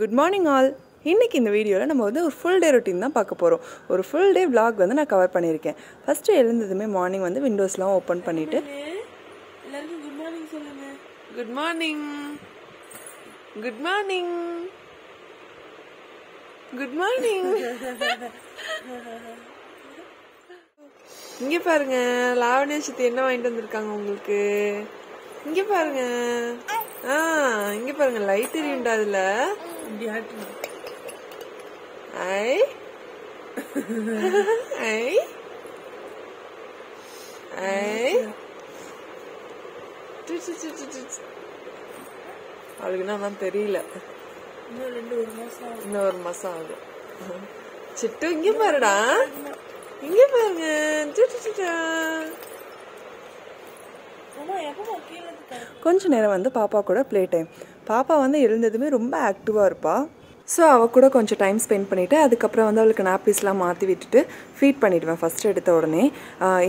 Good morning all இன்றைக்கி இந்த வீடியோவில் நம்ம வந்து ஒரு ஃபுல் டே ரொட்டீன் தான் பார்க்க போகிறோம் ஒரு ஃபுல் டே விளாக் வந்து நான் கவர் பண்ணியிருக்கேன். ஃபஸ்ட்டு எழுந்ததுமே மார்னிங் வந்து விண்டோஸ்லாம் ஓப்பன் பண்ணிவிட்டு எல்லாருக்கும் குட் மார்னிங் சொல்லுங்க good morning good morning good morning இங்கே பாருங்க லாவண்யா சித்தி என்ன வாங்கிட்டு வந்திருக்காங்க உங்களுக்கு? இங்க பாருங்க. ஆ இங்க பாருங்க லைட் எரியுண்டா அதுல. டு, டு, டு. அவளுக்கு என்ன தெரியல. இன்னும் ஒரு மாசம் ஆகும் சிட்டு இங்க பாருடா. இங்க பாருங்க. கொஞ்ச நேரம் வந்து பாப்பா கூட ப்ளே டைம் பாப்பா வந்து எழுந்ததுமே ரொம்ப ஆக்டிவாக இருப்பாள் ஸோ அவள் கூட கொஞ்சம் டைம் ஸ்பெண்ட் பண்ணிவிட்டு அதுக்கப்புறம் வந்து அவளுக்கு நாப்பீஸ்லாம் மாற்றி விட்டுட்டு ஃபீட் பண்ணிவிடுவேன் ஃபஸ்ட்டு எடுத்த உடனே.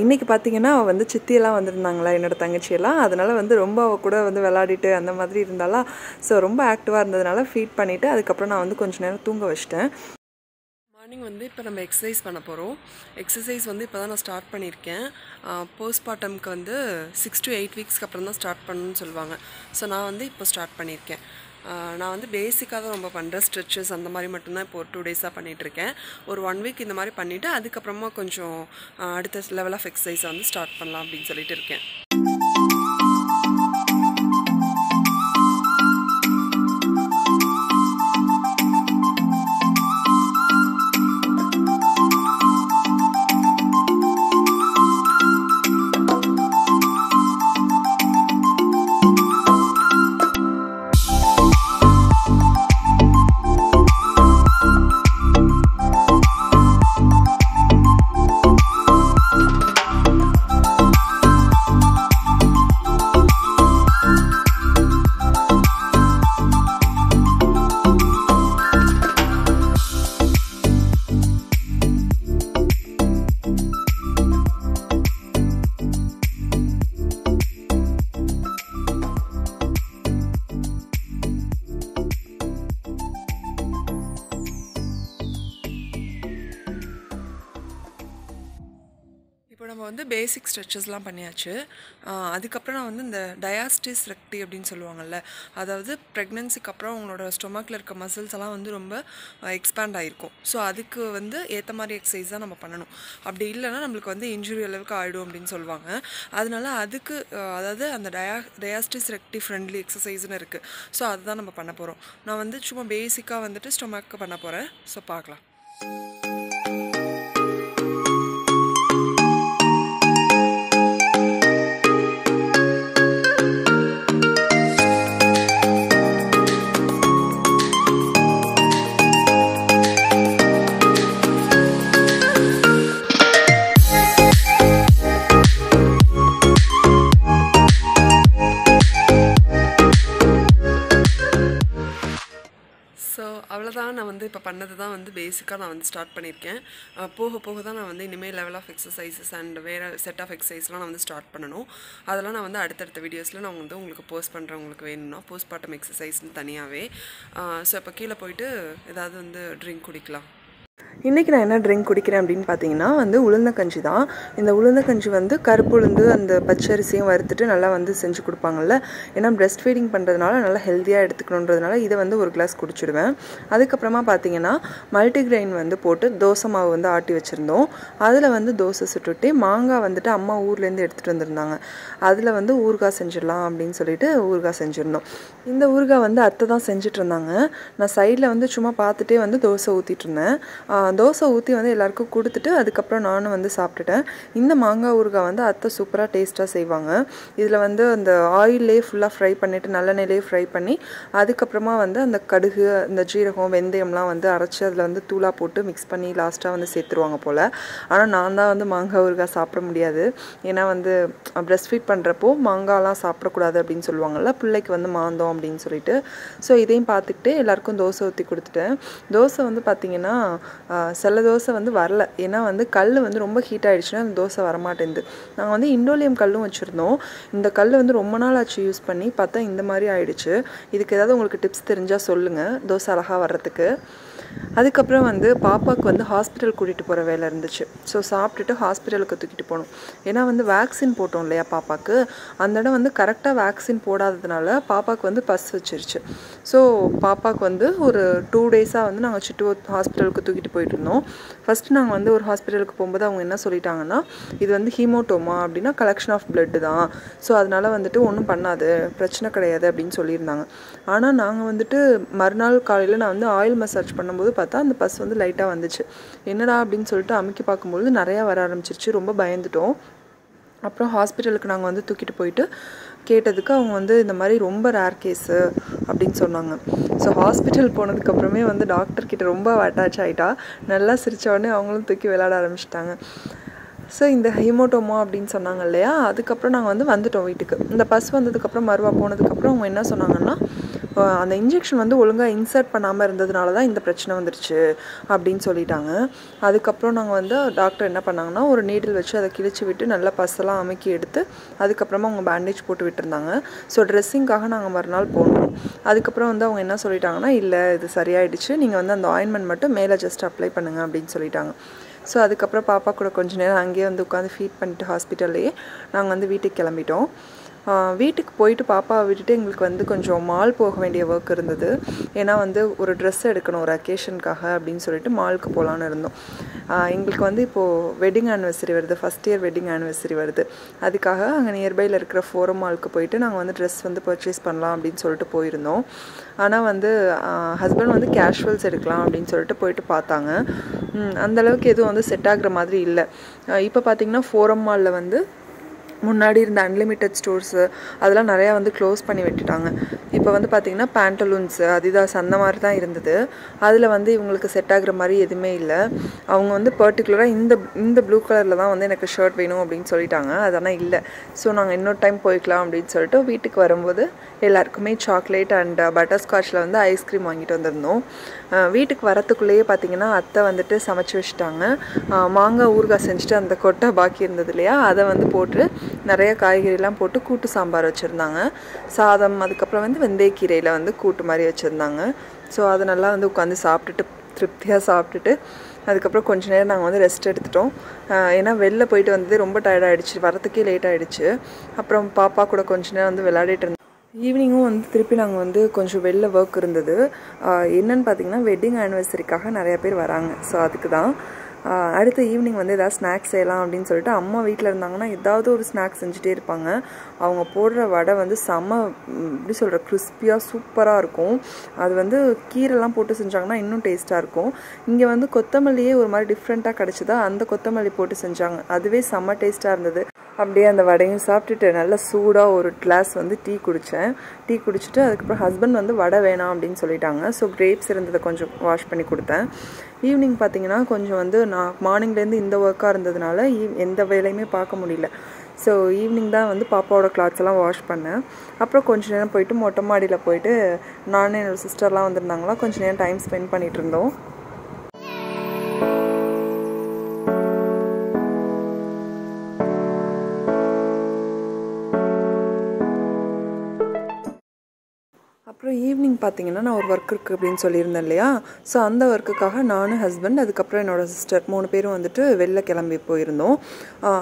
இன்றைக்கி பார்த்தீங்கன்னா அவள் வந்து சித்தியெல்லாம் வந்திருந்தாங்களா என்னோடய தங்கச்சியெல்லாம் அதனால் வந்து ரொம்ப அவள் கூட வந்து விளாடிட்டு அந்த மாதிரி இருந்தாலா ஸோ ரொம்ப ஆக்டிவாக இருந்ததுனால ஃபீட் பண்ணிவிட்டு அதுக்கப்புறம் நான் வந்து கொஞ்சம் நேரம் தூங்க வச்சிட்டேன். மார்னிங் வந்து இப்போ நம்ம எக்ஸசைஸ் பண்ண போகிறோம் எக்ஸசைஸ் வந்து இப்போ தான் நான் ஸ்டார்ட் பண்ணியிருக்கேன் போஸ்ட்மார்ட்டம்க்கு வந்து சிக்ஸ் டு எயிட் வீக்ஸ்க்கு அப்புறம் தான் ஸ்டார்ட் பண்ணணும்னு சொல்லுவாங்க. ஸோ நான் வந்து இப்போ ஸ்டார்ட் பண்ணியிருக்கேன் நான் வந்து பேசிக்காக தான் ரொம்ப பண்ணுறேன் ஸ்ட்ரெச்சஸ் அந்த மாதிரி மட்டும்தான் இப்போ ஒரு டூ டேஸாக பண்ணிகிட்ருக்கேன் ஒரு ஒன் வீக் இந்த மாதிரி பண்ணிவிட்டு அதுக்கப்புறமா கொஞ்சம் அடுத்த லெவல் ஆஃப் எக்ஸசைஸை வந்து ஸ்டார்ட் பண்ணலாம் அப்படின்னு சொல்லிட்டு இருக்கேன். நம்ம வந்து பேசிக் ஸ்ட்ரெச்சஸ்லாம் பண்ணியாச்சு. அதுக்கப்புறம் நான் வந்து இந்த டயாஸ்டிஸ் ரெக்டி அப்படின்னு சொல்லுவாங்கள்ல அதாவது ப்ரெக்னென்சிக்கு அப்புறம் உங்களோட ஸ்டொமக்கில் இருக்க மசில்ஸ் எல்லாம் வந்து ரொம்ப எக்ஸ்பேண்ட் ஆகிருக்கும் ஸோ அதுக்கு வந்து ஏற்ற மாதிரி எக்ஸசைஸ் தான் நம்ம பண்ணணும். அப்படி இல்லைன்னா நம்மளுக்கு வந்து இன்ஜுரி அளவுக்கு ஆகிடும் அப்படின்னு சொல்லுவாங்க. அதனால அதுக்கு அதாவது அந்த டயா டயாஸ்டிஸ் ரெக்டி ஃப்ரெண்ட்லி எக்ஸசைஸ்னு இருக்குது ஸோ அதுதான் நம்ம பண்ண போகிறோம் நான் வந்து சும்மா பேசிக்காக வந்துட்டு ஸ்டொமக்கு பண்ண போகிறேன் ஸோ பார்க்கலாம். இப்போ பண்ணது தான் வந்து பேசிக்காக நான் வந்து ஸ்டார்ட் பண்ணியிருக்கேன் போக போக தான் நான் வந்து இனிமேல் லெவல் ஆஃப் எக்ஸசைசஸ் அண்ட் வேறு செட் ஆஃப் எக்ஸசைஸ்லாம் நான் வந்து ஸ்டார்ட் பண்ணணும். அதெல்லாம் நான் வந்து அடுத்தடுத்த வீடியோஸில் நான் வந்து உங்களுக்கு போஸ்ட் பண்ணுறேன் உங்களுக்கு வேணும்னா போஸ்ட் பார்ட்டம் எக்ஸசைஸ்னு தனியாகவே ஸோ இப்போ கீழே போயிட்டு ஏதாவது வந்து ட்ரிங்க் குடிக்கலாம். இன்றைக்கி நான் என்ன ட்ரிங்க் குடிக்கிறேன் அப்படின்னு பார்த்தீங்கன்னா வந்து உளுந்தக்கஞ்சி தான். இந்த உளுந்தக்கஞ்சி வந்து கருப்பு உளுந்து அந்த பச்சரிசியும் வறுத்துட்டு நல்லா வந்து செஞ்சு கொடுப்பாங்கல்ல. ஏன்னா breast ஃபீடிங் பண்ணுறதுனால நல்லா ஹெல்த்தியாக எடுத்துக்கணுன்றதுனால இதை வந்து ஒரு கிளாஸ் குடிச்சிடுவேன். அதுக்கப்புறமா பார்த்தீங்கன்னா மல்டிக்ரெயின் வந்து போட்டு தோசை மாவு வந்து ஆட்டி வச்சுருந்தோம். அதில் வந்து தோசை சுட்டுட்டு மாங்காய் வந்துட்டு அம்மா ஊர்லேருந்து எடுத்துகிட்டு வந்திருந்தாங்க. அதில் வந்து ஊறுகாய் செஞ்சிடலாம் அப்படின்னு சொல்லிட்டு ஊறுகாய் செஞ்சுருந்தோம். இந்த ஊறுகாய் வந்து அத்தை தான் செஞ்சுட்டு இருந்தாங்க. நான் சைடில் வந்து சும்மா பார்த்துட்டே வந்து தோசை ஊற்றிட்டு இருந்தேன். தோசை ஊற்றி வந்து எல்லாருக்கும் கொடுத்துட்டு அதுக்கப்புறம் நானும் வந்து சாப்பிட்டுட்டேன். இந்த மாங்காய் ஊறுகாய் வந்து அத்தை சூப்பராக டேஸ்ட்டாக செய்வாங்க. இதில் வந்து அந்த ஆயிலே ஃபுல்லாக ஃப்ரை பண்ணிவிட்டு நல்லெண்ணெயிலே ஃப்ரை பண்ணி அதுக்கப்புறமா வந்து அந்த கடுகு அந்த ஜீரகம் வெந்தயம்லாம் வந்து அரைச்சி அதில் வந்து தூளாக போட்டு மிக்ஸ் பண்ணி லாஸ்ட்டாக வந்து சேர்த்துருவாங்க போல். ஆனால் நான் தான் வந்து மாங்காய் ஊறுகாய் சாப்பிட முடியாது. ஏன்னா வந்து ப்ரெஸ்ட் ஃபீட் பண்ணுறப்போ மாங்காய்லாம் சாப்பிடக்கூடாது அப்படின்னு சொல்லுவாங்கல்ல பிள்ளைக்கு வந்து மாந்தோம் அப்படின்னு சொல்லிட்டு. ஸோ இதையும் பார்த்துக்கிட்டு எல்லாருக்கும் தோசை ஊற்றி கொடுத்துட்டேன். தோசை வந்து பார்த்திங்கன்னா சில தோசை வந்து வரல. ஏன்னா வந்து கல் வந்து ரொம்ப ஹீட் ஆகிடுச்சுன்னா அந்த தோசை வரமாட்டேங்குது. நாங்கள் வந்து இண்டோலியம் கல்லும் வச்சுருந்தோம். இந்த கல் வந்து ரொம்ப நாள் ஆச்சு யூஸ் பண்ணி பார்த்தா இந்த மாதிரி ஆயிடுச்சு. இதுக்கு ஏதாவது உங்களுக்கு டிப்ஸ் தெரிஞ்சால் சொல்லுங்கள் தோசை அழகாக வர்றதுக்கு. அதுக்கப்புறம் வந்து பாப்பாவுக்கு வந்து ஹாஸ்பிட்டல் கூட்டிகிட்டு போகிற வேலை இருந்துச்சு. ஸோ சாப்பிட்டுட்டு ஹாஸ்பிட்டலுக்கு தூக்கிட்டு போகணும் ஏன்னா வந்து வேக்சின் போட்டோம் இல்லையா பாப்பாவுக்கு அந்த இடம் வந்து கரெக்டாக வேக்சின் போடாததுனால பாப்பாவுக்கு வந்து பஸ் வச்சிருச்சு. ஸோ பாப்பாவுக்கு வந்து ஒரு டூ டேஸாக வந்து நாங்கள் சிட்டு ஹாஸ்பிட்டலுக்கு தூக்கிட்டு போயிட்டு இருந்தோம் ஃபஸ்ட்டு நாங்கள் வந்து ஒரு ஹாஸ்பிட்டலுக்கு போகும்போது அவங்க என்ன சொல்லிட்டாங்கன்னா இது வந்து ஹீமோட்டோமா அப்படின்னா கலெக்ஷன் ஆஃப் பிளட்டு தான். ஸோ அதனால் வந்துட்டு ஒன்றும் பண்ணாது பிரச்சனை கிடையாது அப்படின்னு சொல்லியிருந்தாங்க. ஆனால் நாங்கள் வந்துட்டு மறுநாள் காலையில் நான் வந்து ஆயில் மசாஜ் பண்ணும்போது பார்த்தா அந்த பஸ் வந்து லைட்டாக வந்துச்சு. என்னடா அப்படின்னு சொல்லிட்டு அமுக்கி பார்க்கும்போது நிறையா வர ஆரம்பிச்சிருச்சு. ரொம்ப பயந்துட்டோம். அப்புறம் ஹாஸ்பிட்டலுக்கு நாங்கள் வந்து தூக்கிட்டு போயிட்டு கேட்டதுக்கு அவங்க வந்து இந்த மாதிரி ரொம்ப ரேர் கேஸு அப்படின்னு சொன்னாங்க. ஸோ ஹாஸ்பிட்டல் போனதுக்கப்புறமே வந்து டாக்டர்கிட்ட ரொம்ப அட்டாச் ஆகிட்டா நல்லா சிரித்த உடனே அவங்களும் தூக்கி விளையாட ஆரம்பிச்சிட்டாங்க. ஸோ இந்த ஹீமோட்டோமா அப்படின்னு சொன்னாங்க இல்லையா? அதுக்கப்புறம் நாங்கள் வந்து வந்துட்டோம் வீட்டுக்கு. இந்த பஸ் வந்ததுக்கப்புறம் மறுவா போனதுக்கப்புறம் அவங்க என்ன சொன்னாங்கன்னா அந்த இன்ஜெக்ஷன் வந்து ஒழுங்காக இன்சர்ட் பண்ணாமல் இருந்ததுனால தான் இந்த பிரச்சனை வந்துருச்சு அப்படின்னு சொல்லிட்டாங்க. அதுக்கப்புறம் நாங்கள் வந்து டாக்டர் என்ன பண்ணாங்கன்னா ஒரு நீடில் வச்சு அதை கிழிச்சு விட்டு நல்லா பஸ்ஸெல்லாம் அமுக்கி எடுத்து அதுக்கப்புறமா அவங்க பேண்டேஜ் போட்டு விட்டுருந்தாங்க. ஸோ ட்ரெஸ்ஸிங்காக நாங்கள் மறுநாள் போனோம். அதுக்கப்புறம் வந்து அவங்க என்ன சொல்லிட்டாங்கன்னா இல்லை இது சரியாயிடுச்சு. நீங்கள் வந்து அந்த ஆயின்மெண்ட் மட்டும் மேலே ஜஸ்ட் அப்ளை பண்ணுங்கள் அப்படின்னு சொல்லிட்டாங்க. ஸோ அதுக்கப்புறம் பாப்பா கூட கொஞ்ச நேரம் அங்கேயே வந்து உட்காந்து ஃபீட் பண்ணிட்டு ஹாஸ்பிட்டல்லையே நாங்கள் வந்து வீட்டுக்கு கிளம்பிட்டோம். வீட்டுக்கு போயிட்டு பாப்பாவை விட்டுட்டு எங்களுக்கு வந்து கொஞ்சம் மால் போக வேண்டிய ஒர்க் இருந்தது. ஏன்னா வந்து ஒரு ட்ரெஸ் எடுக்கணும் ஒரு அக்கேஷனுக்காக அப்படின்னு சொல்லிட்டு மாலுக்கு போகலான்னு இருந்தோம். எங்களுக்கு வந்து இப்போது வெட்டிங் ஆனிவர்சரி வருது ஃபஸ்ட் இயர் வெட்டிங் ஆனிவர்சரி வருது. அதுக்காக அங்கே நியர்பையில் இருக்கிற ஃபோரம் மாலுக்கு போயிட்டு நாங்கள் வந்து ட்ரெஸ் வந்து பர்ச்சேஸ் பண்ணலாம் அப்படின்னு சொல்லிட்டு போயிருந்தோம். ஆனால் வந்து ஹஸ்பண்ட் வந்து கேஷுவல்ஸ் எடுக்கலாம் அப்படின்னு சொல்லிட்டு போயிட்டு பார்த்தாங்க. அந்தளவுக்கு எதுவும் வந்து செட் ஆகிற மாதிரி இல்லை. இப்போ பார்த்தீங்கன்னா ஃபோரம் மாலில் வந்து முன்னாடி இருந்த அன்லிமிட்டெட் ஸ்டோர்ஸு அதெல்லாம் நிறையா வந்து க்ளோஸ் பண்ணி விட்டுட்டாங்க. இப்போ வந்து பார்த்திங்கன்னா பேண்டலூன்ஸு அதிதாஸ் அந்த மாதிரி தான் இருந்தது. அதில் வந்து இவங்களுக்கு செட் ஆகிற மாதிரி எதுவுமே இல்லை. அவங்க வந்து பர்டிகுலராக இந்த இந்த ப்ளூ கலரில் தான் வந்து எனக்கு ஷர்ட் வேணும் அப்படின்னு சொல்லிட்டாங்க. அதெல்லாம் இல்லை. ஸோ நாங்கள் இன்னொரு டைம் போய்க்கலாம் அப்படின்னு சொல்லிட்டு வீட்டுக்கு வரும்போது எல்லாருக்குமே சாக்லேட் அண்ட் பட்டர் ஸ்காட்சில் வந்து ஐஸ்கிரீம் வாங்கிட்டு வந்திருந்தோம். வீட்டுக்கு வரத்துக்குள்ளேயே பார்த்தீங்கன்னா அத்தை வந்துட்டு சமைச்சு வச்சுட்டாங்க. மாங்காய் ஊறுகாய் செஞ்சுட்டு அந்த கொட்டை பாக்கி இருந்தது இல்லையா? அதை வந்து போட்டு நிறைய காய்கறிலாம் போட்டு கூட்டு சாம்பார் வச்சுருந்தாங்க. சாதம் அதுக்கப்புறம் வந்து வெந்தயக்கீரையில் வந்து கூட்டு மாதிரி வச்சுருந்தாங்க. ஸோ அதை நல்லா வந்து உட்காந்து சாப்பிட்டுட்டு திருப்தியாக சாப்பிட்டுட்டு அதுக்கப்புறம் கொஞ்ச நேரம் நாங்கள் வந்து ரெஸ்ட் எடுத்துட்டோம். ஏன்னா வெளில போயிட்டு வந்தது ரொம்ப டயர்ட் ஆகிடுச்சு வரத்துக்கே லேட் ஆகிடுச்சு அப்புறம் பாப்பா கூட கொஞ்ச நேரம் வந்து விளையாடிட்டு இருந்தோம் ஈவினிங்கும் வந்து திருப்பி நாங்கள் வந்து கொஞ்சம் வெளில ஒர்க் இருந்தது. என்னன்னு பார்த்தீங்கன்னா வெட்டிங் ஆனிவர்சரிக்காக நிறைய பேர் வராங்க. ஸோ அதுக்கு தான் அடுத்த ஈவினிங் வந்து எதாவது ஸ்நாக்ஸ் செய்யலாம் அப்படின்னு சொல்லிட்டு அம்மா வீட்டில் இருந்தாங்கன்னா ஏதாவது ஒரு ஸ்நாக்ஸ் செஞ்சுட்டே இருப்பாங்க. அவங்க போடுற வடை வந்து செம்ம எப்படி சொல்கிற கிறிஸ்பியாக சூப்பராக இருக்கும். அது வந்து கீரைலாம் போட்டு செஞ்சாங்கன்னா இன்னும் டேஸ்ட்டாக இருக்கும். இங்கே வந்து கொத்தமல்லியே ஒரு மாதிரி டிஃப்ரெண்ட்டாக கிடச்சிதா அந்த கொத்தமல்லி போட்டு செஞ்சாங்க. அதுவே செம்ம டேஸ்ட்டாக இருந்தது. அப்படியே அந்த வடையும் சாப்பிட்டுட்டு நல்லா சூடாக ஒரு கிளாஸ் வந்து டீ குடித்தேன் டீ குடிச்சிட்டு அதுக்கப்புறம் ஹஸ்பண்ட் வந்து வடை வேணாம் அப்படின்னு சொல்லிட்டாங்க. ஸோ கிரேப்ஸ் இருந்ததை கொஞ்சம் வாஷ் பண்ணி கொடுத்தேன். ஈவினிங் பார்த்தீங்கன்னா கொஞ்சம் வந்து நான் மார்னிங்லேருந்து இந்த ஒர்க்காக இருந்ததுனால ஈவ் எந்த வேலையுமே பார்க்க முடியல. ஸோ ஈவினிங் தான் வந்து பாப்பாவோட கிளாத்ஸ் எல்லாம் வாஷ் பண்ணேன். அப்புறம் கொஞ்ச நேரம் போயிட்டு மொட்டை மாடியில் போயிட்டு நானும் என்னோடய சிஸ்டர்லாம் வந்திருந்தாங்களா கொஞ்சம் நேரம் டைம் ஸ்பெண்ட் பண்ணிகிட்டு இருந்தோம். அப்புறம் ஈவினிங் பார்த்தீங்கன்னா நான் ஒரு ஒர்க் இருக்குது அப்படின்னு சொல்லியிருந்தேன் இல்லையா? ஸோ அந்த ஒர்க்குக்காக நானும் ஹஸ்பண்ட் அதுக்கப்புறம் என்னோடய சிஸ்டர் மூணு பேரும் வந்துட்டு வெளில கிளம்பி போயிருந்தோம்.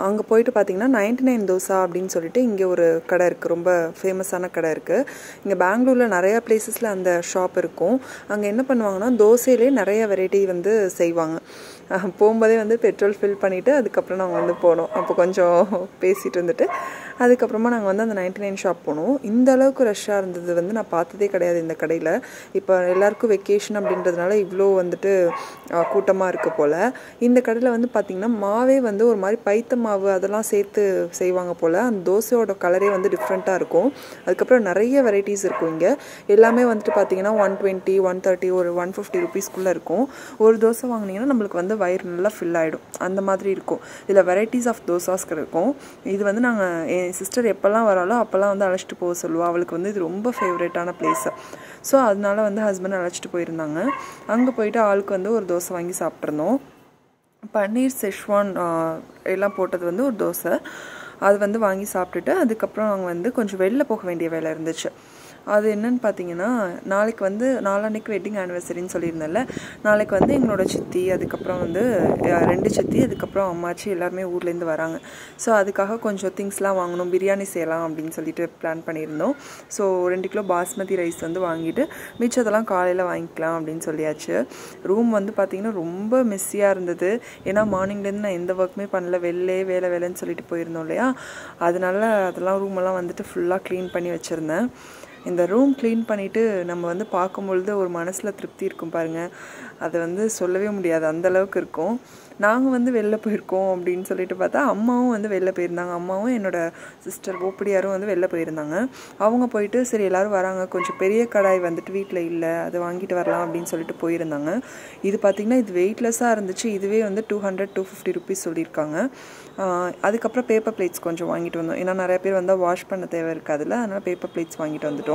அங்கே போயிட்டு பார்த்தீங்கன்னா நைன்டி நைன் தோசா அப்படின்னு சொல்லிட்டு இங்கே ஒரு கடை இருக்குது ரொம்ப ஃபேமஸான கடை இருக்குது இங்கே பெங்களூரில் நிறையா பிளேசஸில் அந்த ஷாப் இருக்கும். அங்கே என்ன பண்ணுவாங்கன்னா தோசையிலே நிறைய வெரைட்டி வந்து செய்வாங்க. போகும்போதே வந்து பெட்ரோல் ஃபில் பண்ணிவிட்டு அதுக்கப்புறம் நாங்கள் வந்து போனோம். அப்போ கொஞ்சம் பேசிகிட்டு இருந்துட்டு அதுக்கப்புறமா நாங்கள் வந்து அந்த நைன்டி நைன் ஷாப் போனோம். இந்த அளவுக்கு ரஷ்ஷாக இருந்தது வந்து நான் பார்த்ததே கிடையாது இந்த கடையில். இப்போ எல்லாருக்கும் வெக்கேஷன் அப்படின்றதுனால இவ்வளோ வந்துட்டு கூட்டமாக இருக்க போல். இந்த கடையில் வந்து பார்த்திங்கன்னா மாவே வந்து ஒரு மாதிரி பைத்த மாவு அதெல்லாம் சேர்த்து செய்வாங்க போல். அந்த தோசையோட கலரே வந்து டிஃப்ரெண்ட்டாக இருக்கும். அதுக்கப்புறம் நிறைய வெரைட்டிஸ் இருக்கும் இங்கே. எல்லாமே வந்துட்டு பார்த்திங்கன்னா ஒன் டுவெண்ட்டி ஒன் தேர்ட்டி ஒரு ஒன் ஃபிஃப்டி ருபீஸ்க்குள்ளே இருக்கும். ஒரு தோசை வாங்கினீங்கன்னா நம்மளுக்கு வந்து வயிறு நல்லா ஃபில் ஆகிடும் அந்த மாதிரி இருக்கும். இதில் வெரைட்டிஸ் ஆஃப் தோசாஸ் இருக்கும். இது வந்து நாங்கள் என் சிஸ்டர் எப்போல்லாம் வராலோ அப்போல்லாம் வந்து அழைச்சிட்டு போக சொல்லுவோம் அவளுக்கு வந்து இது ரொம்ப ஃபேவரேட்டான பிளேஸு ஸோ அதனால வந்து ஹஸ்பண்ட் அழைச்சிட்டு போயிருந்தாங்க. அங்கே போயிட்டு ஆளுக்கு வந்து ஒரு தோசை வாங்கி சாப்பிட்ருந்தோம் பன்னீர் செஷ்வான் எல்லாம் போட்டது வந்து ஒரு தோசை. அது வந்து வாங்கி சாப்பிட்டுட்டு அதுக்கப்புறம் நாங்கள் வந்து கொஞ்சம் வெளில போக வேண்டிய வேலை இருந்துச்சு. அது என்னன்னு பார்த்தீங்கன்னா நாளைக்கு வந்து நாளான்னைக்கு வெட்டிங் ஆனிவர்சரின்னு சொல்லியிருந்தேன்ல. நாளைக்கு வந்து எங்களோட சித்தி அதுக்கப்புறம் வந்து ரெண்டு சித்தி அதுக்கப்புறம் அம்மாச்சி எல்லாருமே ஊர்லேருந்து வராங்க. ஸோ அதுக்காக கொஞ்சம் திங்ஸ்லாம் வாங்கணும் பிரியாணி செய்யலாம் அப்படின்னு சொல்லிட்டு பிளான் பண்ணியிருந்தோம். ஸோ ரெண்டு கிலோ பாஸ்மதி ரைஸ் வந்து வாங்கிட்டு மிச்சத்தெல்லாம் காலையில் வாங்கிக்கலாம் அப்படின்னு சொல்லியாச்சு. ரூம் வந்து பார்த்திங்கன்னா ரொம்ப மெஸ்ஸியாக இருந்தது. ஏன்னா மார்னிங்லேருந்து நான் எந்த ஒர்க்குமே பண்ணல. வெளிலே வேலை வேலைன்னு சொல்லிட்டு போயிருந்தோம் இல்லையா? அதனால அதெல்லாம் ரூமெல்லாம் வந்துட்டு ஃபுல்லாக க்ளீன் பண்ணி வச்சுருந்தேன். இந்த ரூம் க்ளீன் பண்ணிவிட்டு நம்ம வந்து பார்க்கும்பொழுது ஒரு மனசில் திருப்தி இருக்கும் பாருங்கள் அது வந்து சொல்லவே முடியாது. அந்தளவுக்கு இருக்கும். நாங்கள் வந்து வெளில போயிருக்கோம் அப்படின்னு சொல்லிட்டு பார்த்தா அம்மாவும் வந்து வெளில போயிருந்தாங்க. அம்மாவும் என்னோட சிஸ்டர் ஓப்படியாரும் வந்து வெளில போயிருந்தாங்க. அவங்க போயிட்டு சரி எல்லோரும் வராங்க. கொஞ்சம் பெரிய கடாய் வந்துட்டு வீட்டில் இல்லை. அதை வாங்கிட்டு வரலாம் அப்படின்னு சொல்லிட்டு போயிருந்தாங்க. இது பார்த்திங்கன்னா இது வெயிட்லெஸ்ஸாக இருந்துச்சு. இதுவே வந்து two hundred two fifty rupees சொல்லியிருக்காங்க. அதுக்கப்புறம் பேப்பர் பிளேட்ஸ் கொஞ்சம் வாங்கிட்டு வந்தோம். ஏன்னா நிறைய பேர் வந்தால் வாஷ் பண்ண தேவை இருக்காதுல்ல. அதனால் பேப்பர் பிளேட்ஸ் வாங்கிட்டு வந்துட்டோம்.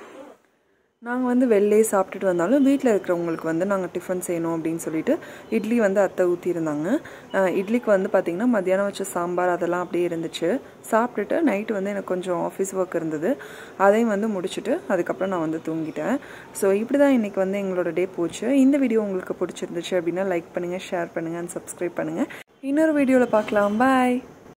நாங்கள் வந்து வெளிலே சாப்பிட்டுட்டு வந்தாலும் வீட்டில் இருக்கிறவங்களுக்கு வந்து நாங்கள் டிஃபன் செய்யணும் அப்படின்னு சொல்லிட்டு இட்லி வந்து அத்தை ஊற்றிருந்தாங்க இட்லிக்கு வந்து பார்த்திங்கன்னா மத்தியானம் வச்ச சாம்பார் அதெல்லாம் அப்படியே இருந்துச்சு. சாப்பிட்டுட்டு நைட்டு வந்து எனக்கு கொஞ்சம் ஆஃபீஸ் ஒர்க் இருந்தது. அதையும் வந்து முடிச்சுட்டு அதுக்கப்புறம் நான் வந்து தூங்கிட்டேன். ஸோ இப்படி தான் இன்றைக்கி வந்து எங்களோட டே போச்சு. இந்த வீடியோ உங்களுக்கு பிடிச்சிருந்துச்சு அப்படின்னா லைக் பண்ணுங்கள் ஷேர் பண்ணுங்கள் அண்ட் சப்ஸ்கிரைப் பண்ணுங்கள் இன்னொரு வீடியோவில் பார்க்கலாம். பாய்